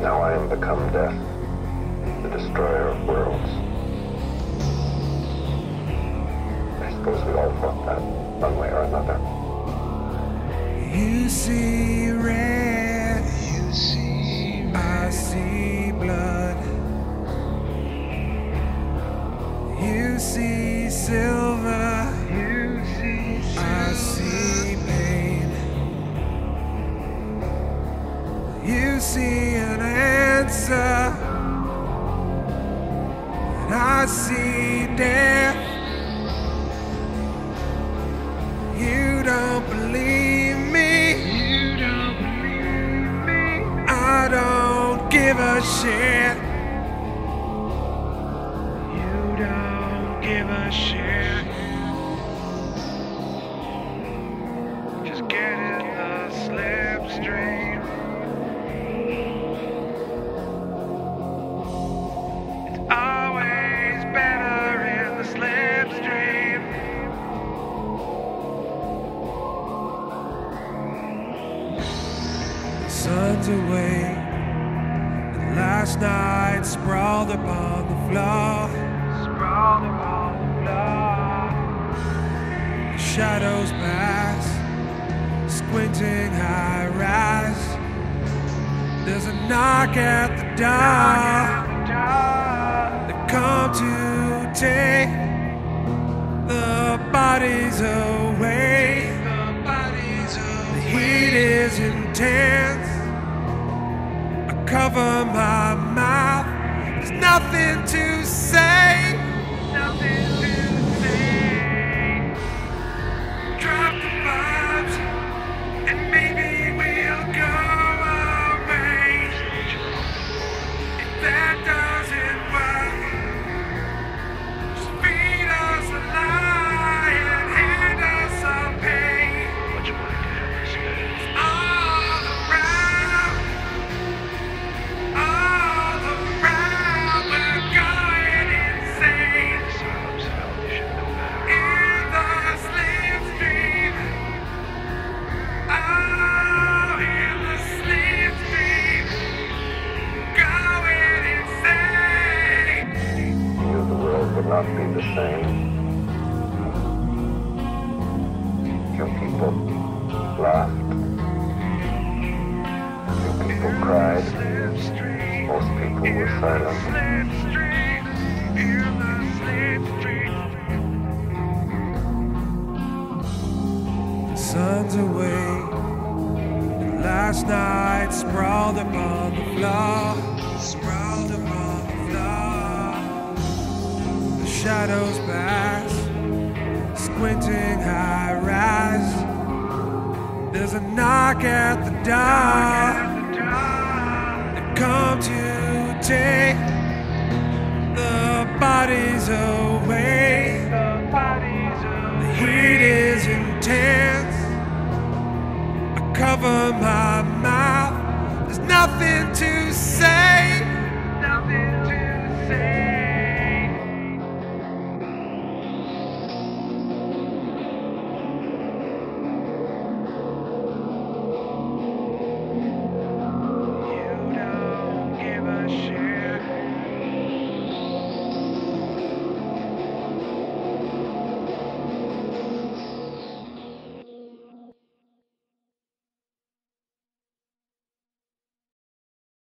time become death, the destroyer of worlds. I suppose we all thought that, one way or another. You see red, you see I see blood. You see silver, you see I see pain. You see answer, and I see death. You don't believe me. You don't believe me. I don't give a shit. You don't give a shit. Sun's away. And last night sprawled upon the floor. Sprawled upon the floor. The shadows pass, squinting high rise. There's a knock at the door. They come to take the bodies away. Nothing to say. Nothing not be the same. Few people laughed. Few people cried. Most people were silent. The sun's away. Last night sprawled upon the floor. Sprawled upon shadows pass, squinting high rise. There's a knock at the door. They come to take the bodies away. The heat is intense. I cover my mouth. There's nothing to say.